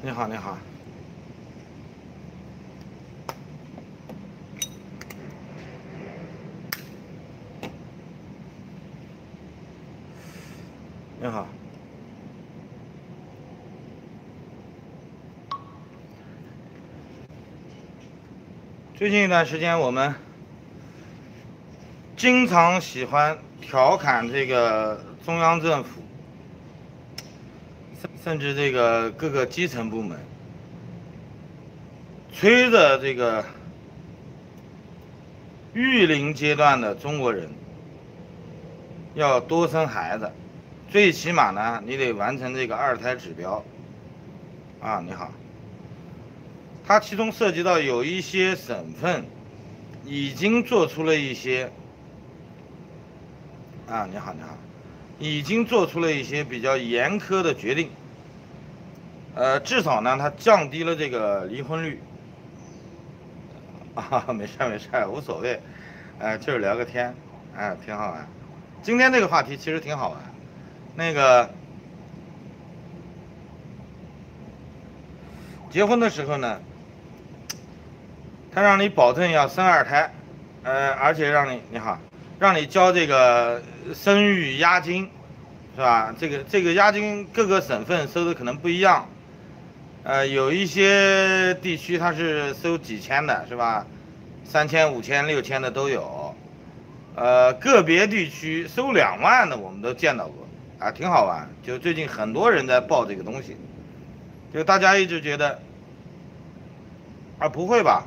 你好，你好。你好。最近一段时间，我们经常喜欢调侃这个中央政府。甚至这个各个基层部门，催着这个育龄阶段的中国人要多生孩子，最起码呢，你得完成这个二胎指标。啊，你好。它其中涉及到有一些省份已经做出了一些。啊，你好，你好，已经做出了一些比较严苛的决定。呃，至少呢，它降低了这个离婚率。啊，没事没事，无所谓，呃，就是聊个天，哎，挺好玩。今天这个话题其实挺好玩。那个结婚的时候呢，他让你保证要生二胎，呃，而且让你你好，让你交这个生育押金，是吧？这个这个押金各个省份收的可能不一样。呃，有一些地区它是收几千的，是吧？三千、五千、六千的都有。呃，个别地区收两万的我们都见到过，啊，挺好玩。就最近很多人在报这个东西，就大家一直觉得，啊，不会吧？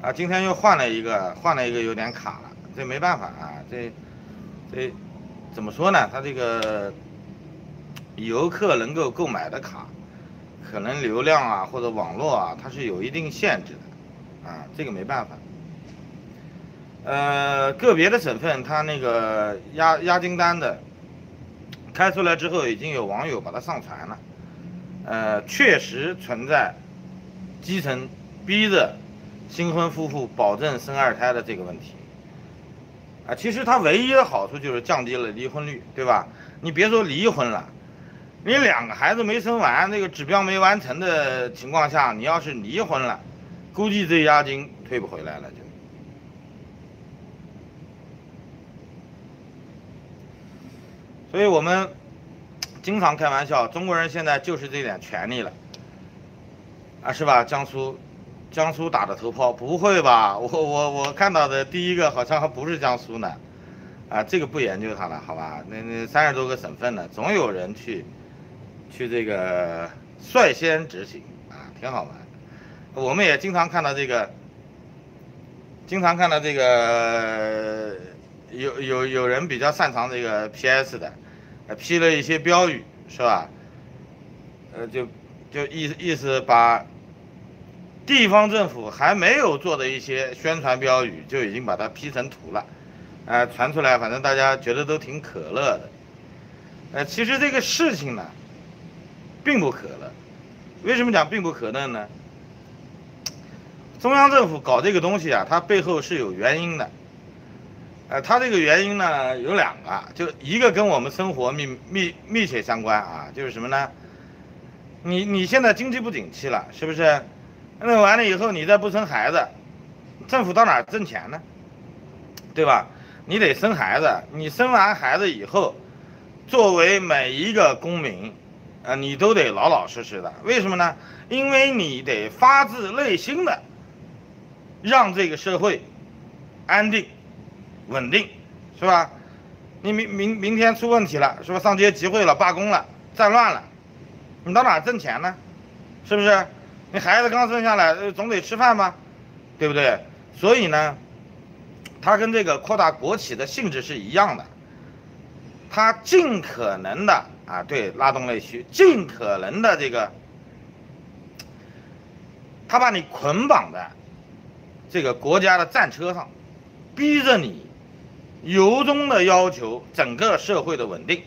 啊，今天又换了一个，换了一个有点卡了，这没办法啊，这这怎么说呢？他这个游客能够购买的卡。可能流量啊或者网络啊，它是有一定限制的，啊，这个没办法。呃，个别的省份它那个押押金单的开出来之后，已经有网友把它上传了，呃，确实存在基层逼着新婚夫妇保证生二胎的这个问题。啊，其实它唯一的好处就是降低了离婚率，对吧？你别说离婚了。你两个孩子没生完，那个指标没完成的情况下，你要是离婚了，估计这押金退不回来了就。所以我们经常开玩笑，中国人现在就是这点权利了，啊，是吧？江苏，江苏打的头炮，不会吧？我我我看到的第一个好像还不是江苏呢，啊，这个不研究它了，好吧？那那三十多个省份呢，总有人去。去这个率先执行啊，挺好玩。我们也经常看到这个，经常看到这个有有有人比较擅长这个 PS 的，P 了一些标语是吧？呃，就就意意思把地方政府还没有做的一些宣传标语就已经把它 P 成图了，呃，传出来，反正大家觉得都挺可乐的。呃，其实这个事情呢。并不可能，为什么讲并不可能呢？中央政府搞这个东西啊，它背后是有原因的。呃，它这个原因呢有两个，就一个跟我们生活密密密切相关啊，就是什么呢？你你现在经济不景气了，是不是？那完了以后你再不生孩子，政府到哪挣钱呢？对吧？你得生孩子，你生完孩子以后，作为每一个公民。啊，你都得老老实实的，为什么呢？因为你得发自内心的让这个社会安定、稳定，是吧？你明明明天出问题了，是吧？上街集会了、罢工了、战乱了，你到哪挣钱呢？是不是？你孩子刚生下来，总得吃饭吧？对不对？所以呢，它跟这个扩大国企的性质是一样的，它尽可能的。啊，对，拉动内需，尽可能的这个，他把你捆绑在这个国家的战车上，逼着你由衷的要求整个社会的稳定。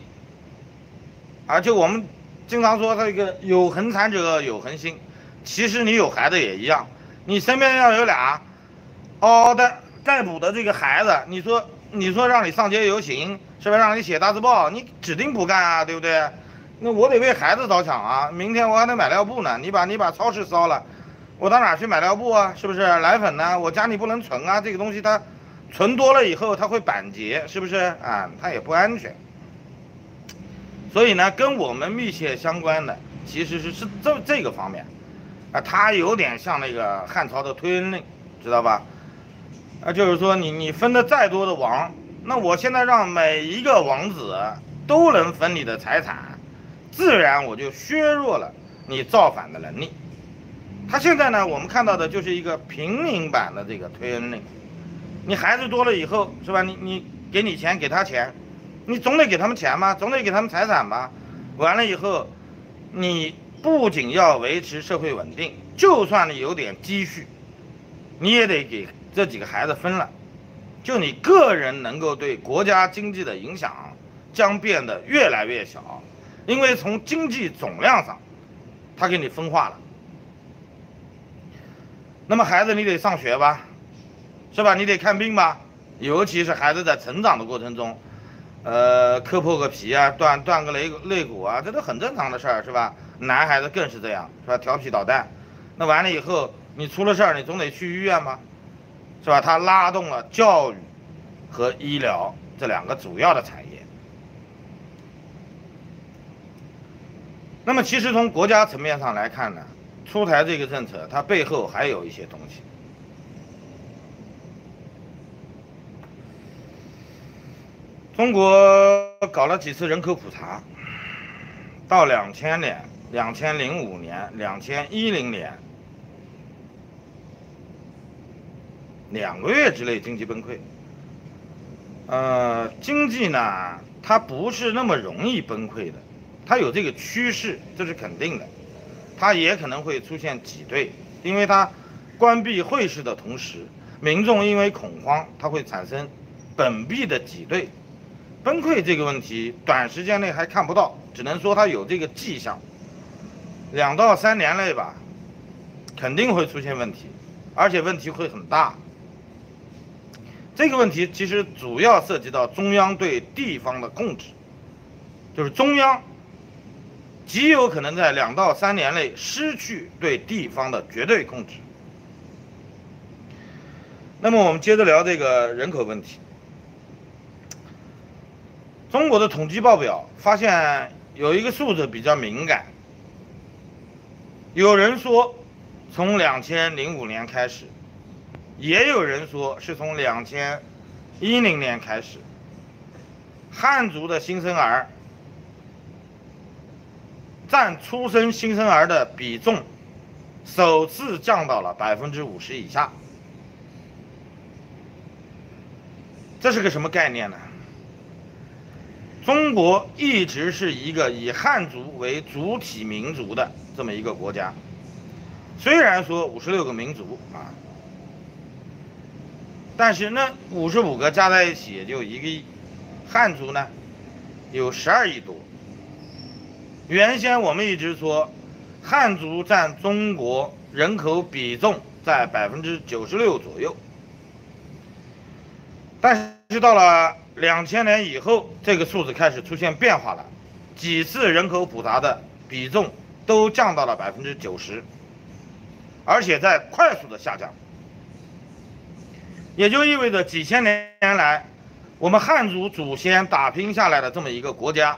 而且我们经常说这个有恒产者有恒心，其实你有孩子也一样，你身边要有俩嗷嗷待待哺的这个孩子，你说。你说让你上街游行，是不是让你写大字报？你指定不干啊，对不对？那我得为孩子着想啊，明天我还得买料布呢。你把你把超市烧了，我到哪去买料布啊？是不是？奶粉呢？我家里不能存啊，这个东西它存多了以后它会板结，是不是啊？它也不安全。所以呢，跟我们密切相关的其实是是这这个方面，啊，它有点像那个汉朝的推恩令，知道吧？啊，就是说你你分的再多的王，那我现在让每一个王子都能分你的财产，自然我就削弱了你造反的能力。他现在呢，我们看到的就是一个平民版的这个推恩令，你孩子多了以后，是吧？你你给你钱，给他钱。你总得给他们钱吗？总得给他们财产吧。完了以后，你不仅要维持社会稳定，就算你有点积蓄，你也得给这几个孩子分了。就你个人能够对国家经济的影响将变得越来越小，因为从经济总量上，他给你分化了。那么孩子你得上学吧，是吧？你得看病吧，尤其是孩子在成长的过程中。呃，磕破个皮啊，断断个肋肋骨啊，这都很正常的事儿，是吧？男孩子更是这样，是吧？调皮捣蛋，那完了以后，你出了事儿，你总得去医院吧，是吧？它拉动了教育和医疗这两个主要的产业。那么，其实从国家层面上来看呢，出台这个政策，它背后还有一些东西。中国搞了几次人口普查，到两千年、两千零五年、两千一零年，两个月之内经济崩溃。呃，经济呢，它不是那么容易崩溃的，它有这个趋势，这是肯定的。它也可能会出现挤兑，因为它关闭汇市的同时，民众因为恐慌，它会产生本币的挤兑。崩溃这个问题，短时间内还看不到，只能说它有这个迹象。两到三年内吧，肯定会出现问题，而且问题会很大。这个问题其实主要涉及到中央对地方的控制，就是中央极有可能在两到三年内失去对地方的绝对控制。那么我们接着聊这个人口问题。中国的统计报表发现有一个数字比较敏感，有人说从两千零五年开始，也有人说是从两千一零年开始，汉族的新生儿占出生新生儿的比重首次降到了百分之五十以下，这是个什么概念呢？中国一直是一个以汉族为主体民族的这么一个国家，虽然说五十六个民族啊，但是那五十五个加在一起也就一个亿，汉族呢有十二亿多。原先我们一直说汉族占中国人口比重在百分之九十六左右，但是到了。两千年以后，这个数字开始出现变化了，几次人口普查的比重都降到了百分之九十，而且在快速的下降，也就意味着几千年来，我们汉族祖先打拼下来的这么一个国家，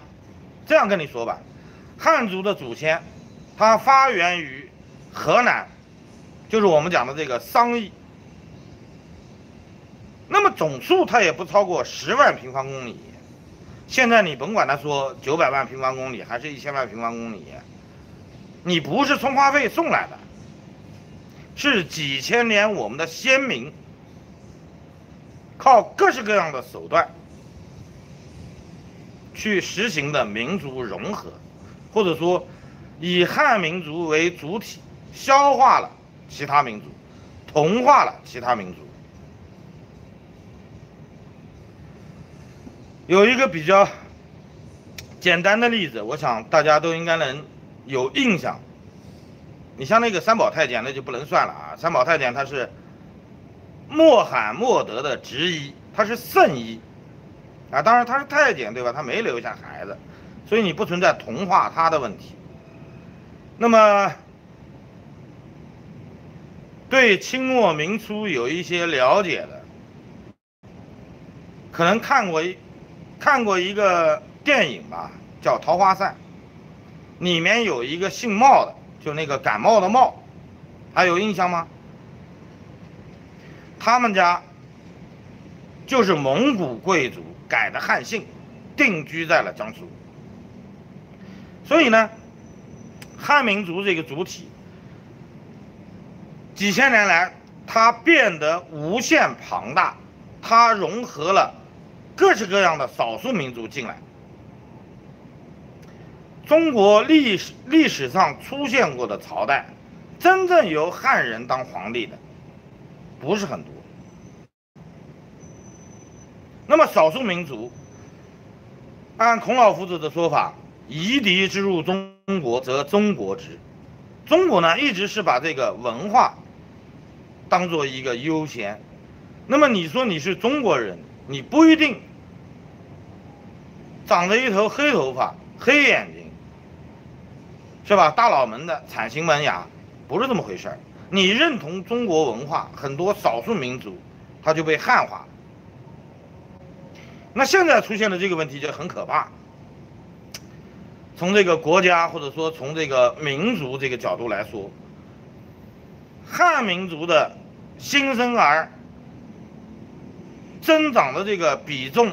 这样跟你说吧，汉族的祖先，它发源于河南，就是我们讲的这个商邑。那么总数它也不超过十万平方公里，现在你甭管他说九百万平方公里还是一千万平方公里，你不是充话费送来的，是几千年我们的先民靠各式各样的手段去实行的民族融合，或者说以汉民族为主体消化了其他民族，同化了其他民族。有一个比较简单的例子，我想大家都应该能有印象。你像那个三宝太监，那就不能算了啊。三宝太监他是穆罕默德的侄医，他是圣医啊。当然他是太监，对吧？他没留下孩子，所以你不存在同化他的问题。那么，对清末民初有一些了解的，可能看过一看过一个电影吧，叫《桃花扇》，里面有一个姓茂的，就那个感冒的茂，还有印象吗？他们家就是蒙古贵族改的汉姓，定居在了江苏。所以呢，汉民族这个主体，几千年来它变得无限庞大，它融合了各式各样的少数民族进来。中国历史历史上出现过的朝代，真正由汉人当皇帝的，不是很多。那么少数民族，按孔老夫子的说法。夷狄之入中国，则中国之。中国呢，一直是把这个文化当做一个优先。那么你说你是中国人，你不一定长着一头黑头发、黑眼睛，是吧？大脑门的铲形门牙，不是这么回事儿。你认同中国文化，很多少数民族他就被汉化。那现在出现的这个问题就很可怕。从这个国家或者说从这个民族这个角度来说，汉民族的新生儿增长的这个比重，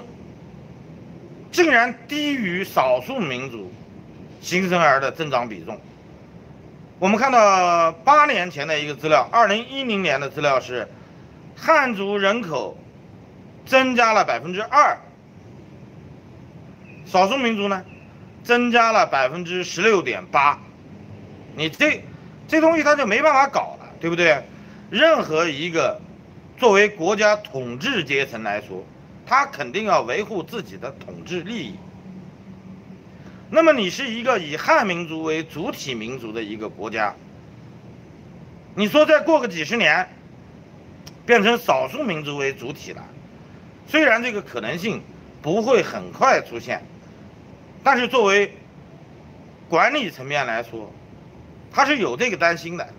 竟然低于少数民族新生儿的增长比重。我们看到八年前的一个资料，二零一零年的资料是，汉族人口增加了百分之二，少数民族呢？增加了百分之十六点八，你这这东西他就没办法搞了，对不对？任何一个作为国家统治阶层来说，他肯定要维护自己的统治利益。那么你是一个以汉民族为主体民族的一个国家，你说再过个几十年，变成少数民族为主体了，虽然这个可能性不会很快出现。但是作为管理层面来说，他是有这个担心的。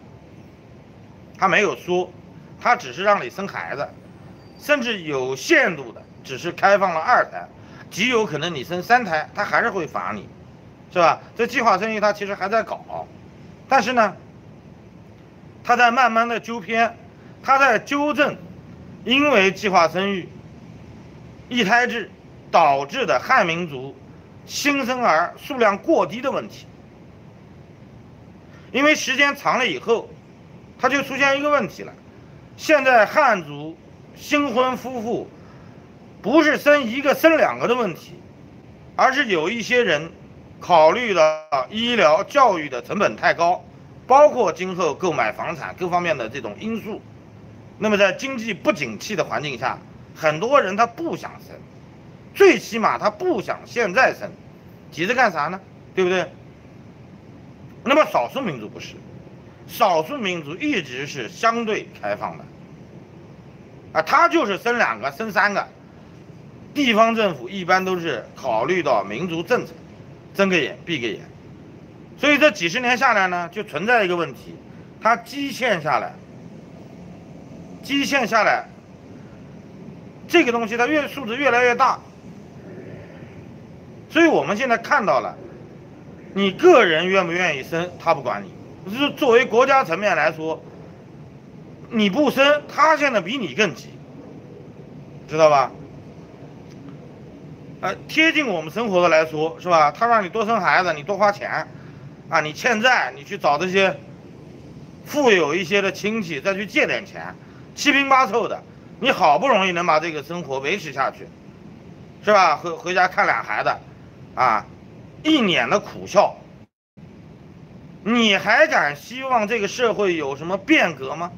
他没有说，他只是让你生孩子，甚至有限度的只是开放了二胎，极有可能你生三胎，他还是会罚你，是吧？这计划生育他其实还在搞，但是呢，他在慢慢的纠偏，他在纠正，因为计划生育、一胎制导致的汉民族。新生儿数量过低的问题，因为时间长了以后，它就出现一个问题了。现在汉族新婚夫妇不是生一个生两个的问题，而是有一些人考虑到医疗教育的成本太高，包括今后购买房产各方面的这种因素。那么在经济不景气的环境下，很多人他不想生。最起码他不想现在生，急着干啥呢？对不对？那么少数民族不是，少数民族一直是相对开放的，啊，他就是生两个、生三个，地方政府一般都是考虑到民族政策，睁个眼闭个眼，所以这几十年下来呢，就存在一个问题，它基线下来，基线下来，这个东西它越数字越来越大。所以我们现在看到了，你个人愿不愿意生，他不管你。是作为国家层面来说，你不生，他现在比你更急，知道吧？呃，贴近我们生活的来说，是吧？他让你多生孩子，你多花钱，啊，你欠债，你去找这些富有一些的亲戚再去借点钱，七拼八凑的，你好不容易能把这个生活维持下去，是吧？回回家看俩孩子。啊，一脸的苦笑。你还敢希望这个社会有什么变革吗？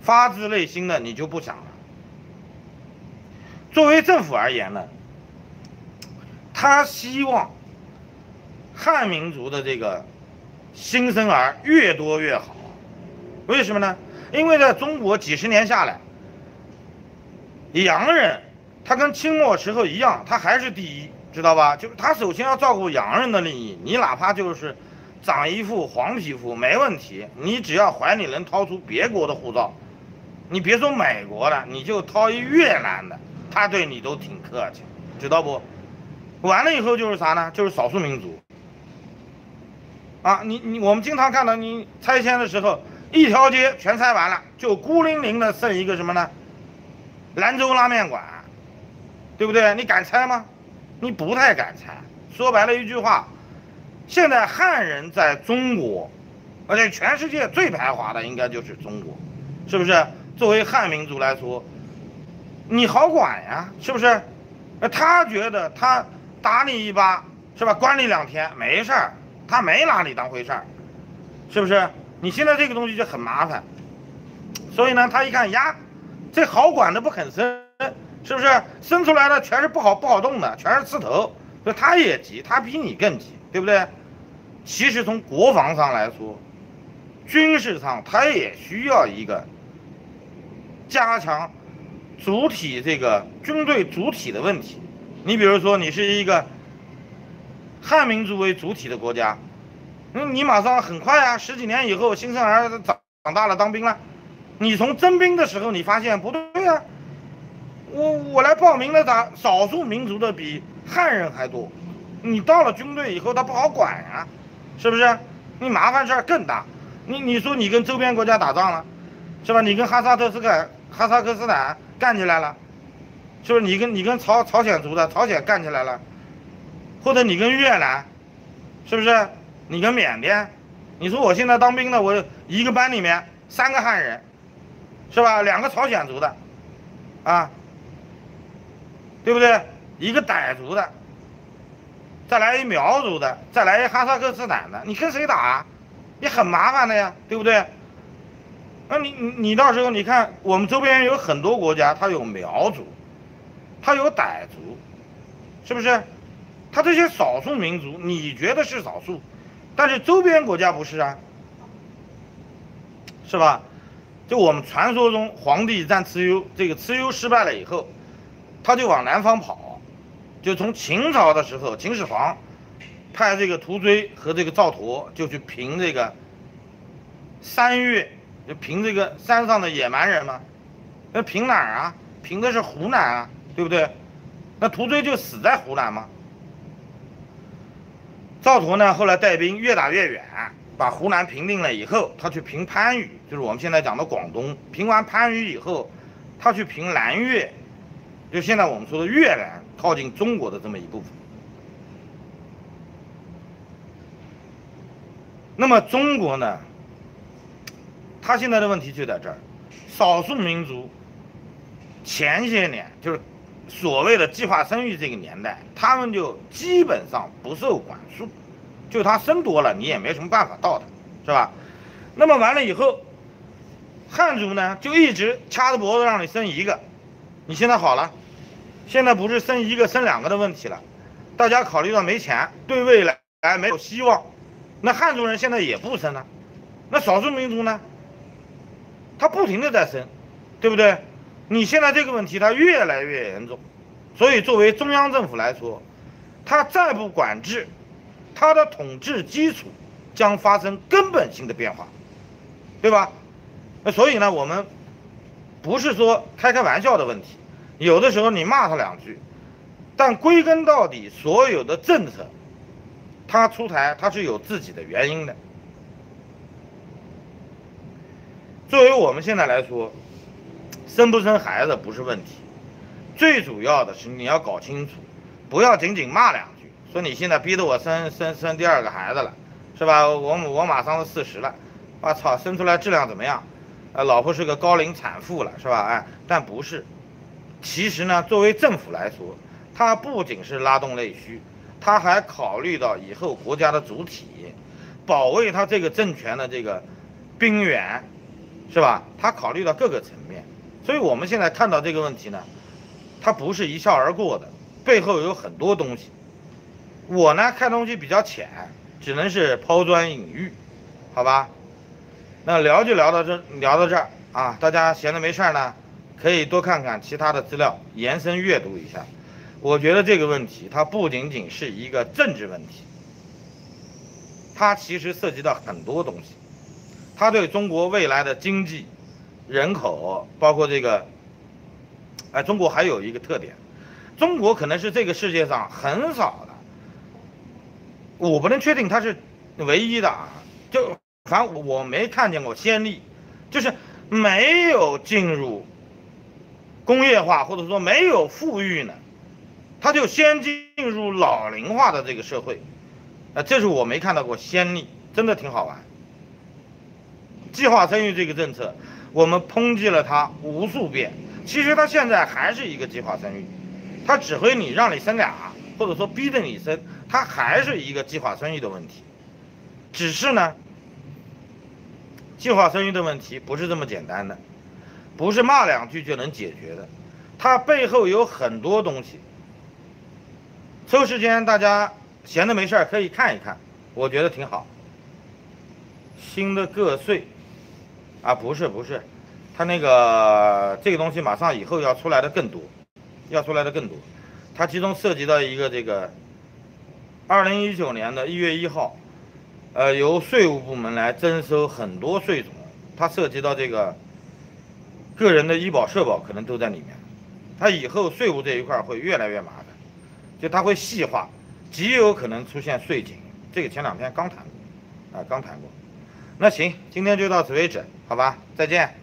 发自内心的你就不想了。作为政府而言呢，他希望汉民族的这个新生儿越多越好。为什么呢？因为在中国几十年下来，洋人他跟清末时候一样，他还是第一。知道吧？就是他首先要照顾洋人的利益，你哪怕就是长一副黄皮肤没问题，你只要怀里能掏出别国的护照，你别说美国了，你就掏一越南的，他对你都挺客气，知道不？完了以后就是啥呢？就是少数民族。啊，你你我们经常看到你拆迁的时候，一条街全拆完了，就孤零零的剩一个什么呢？兰州拉面馆，对不对？你敢拆吗？你不太敢拆。说白了一句话，现在汉人在中国，而且全世界最排华的应该就是中国，是不是？作为汉民族来说，你好管呀，是不是？他觉得他打你一巴，是吧？关你两天没事儿。他没拿你当回事儿，是不是？你现在这个东西就很麻烦，所以呢，他一看呀，这好管的不肯生，是不是？生出来的全是不好不好动的，全是刺头，所以他也急，他比你更急，对不对？其实从国防上来说，军事上他也需要一个加强主体这个军队主体的问题。你比如说，你是一个。汉民族为主体的国家，那你马上很快啊，十几年以后新生儿长长大了当兵了，你从征兵的时候你发现不对啊，我我来报名的咋少数民族的比汉人还多，你到了军队以后他不好管呀，是不是？你麻烦事儿更大，你你说你跟周边国家打仗了，是吧？你跟哈萨克斯坦哈萨克斯坦干起来了，是不是？你跟你跟朝朝鲜族的朝鲜干起来了。或者你跟越南，是不是？你跟缅甸，你说我现在当兵的，我一个班里面三个汉人，是吧？两个朝鲜族的，啊，对不对？一个傣族的，再来一苗族的，再来一哈萨克斯坦的，你跟谁打？你很麻烦的呀，对不对？那你你你到时候你看，我们周边有很多国家，它有苗族，他有傣族，是不是？他这些少数民族，你觉得是少数，但是周边国家不是啊，是吧？就我们传说中皇帝战蚩尤，这个蚩尤失败了以后，他就往南方跑，就从秦朝的时候，秦始皇派这个屠追和这个赵佗就去平这个山岳，就平这个山上的野蛮人嘛。那平哪儿啊？平的是湖南啊，对不对？那屠追就死在湖南吗？赵佗呢，后来带兵越打越远，把湖南平定了以后，他去平番禺，就是我们现在讲的广东。平完番禺以后，他去平南越，就现在我们说的越南，靠近中国的这么一部分。那么中国呢，他现在的问题就在这儿，少数民族前些年就是。所谓的计划生育这个年代，他们就基本上不受管束，就他生多了，你也没什么办法到他，是吧？那么完了以后，汉族呢就一直掐着脖子让你生一个，你现在好了，现在不是生一个生两个的问题了，大家考虑到没钱，对未来没有希望，那汉族人现在也不生了，那少数民族呢，他不停的在生，对不对？你现在这个问题它越来越严重，所以作为中央政府来说，它再不管制，它的统治基础将发生根本性的变化，对吧？那所以呢，我们不是说开开玩笑的问题，有的时候你骂他两句，但归根到底，所有的政策，它出台它是有自己的原因的。作为我们现在来说。生不生孩子不是问题，最主要的是你要搞清楚，不要仅仅骂两句，说你现在逼得我生生生第二个孩子了，是吧？我我马上都四十了，我操，生出来质量怎么样？呃，老婆是个高龄产妇了，是吧？哎，但不是，其实呢，作为政府来说，它不仅是拉动内需，它还考虑到以后国家的主体，保卫它这个政权的这个兵源，是吧？它考虑到各个层面。所以我们现在看到这个问题呢，它不是一笑而过的，背后有很多东西。我呢看东西比较浅，只能是抛砖引玉，好吧？那聊就聊到这，聊到这儿啊，大家闲着没事儿呢，可以多看看其他的资料，延伸阅读一下。我觉得这个问题它不仅仅是一个政治问题，它其实涉及到很多东西，它对中国未来的经济、人口，包括这个，哎，中国还有一个特点，中国可能是这个世界上很少的，我不能确定它是唯一的啊，就反正我没看见过先例，就是没有进入工业化或者说没有富裕呢。他就先进入老龄化的这个社会，啊，这是我没看到过先例，真的挺好玩。计划生育这个政策，我们抨击了它无数遍，其实它现在还是一个计划生育，它指挥你让你生俩，或者说逼着你生，它还是一个计划生育的问题。只是呢，计划生育的问题不是这么简单的，不是骂两句就能解决的，它背后有很多东西。抽时间，大家闲的没事儿可以看一看，我觉得挺好。新的个税，啊，不是不是，它那个这个东西马上以后要出来的更多，要出来的更多。它其中涉及到一个这个，二零一九年的一月一号，呃，由税务部门来征收很多税种，它涉及到这个个人的医保、社保可能都在里面。它以后税务这一块会越来越麻烦。就它会细化，极有可能出现税警，这个前两天刚谈过，啊，刚谈过。那行，今天就到此为止，好吧，再见。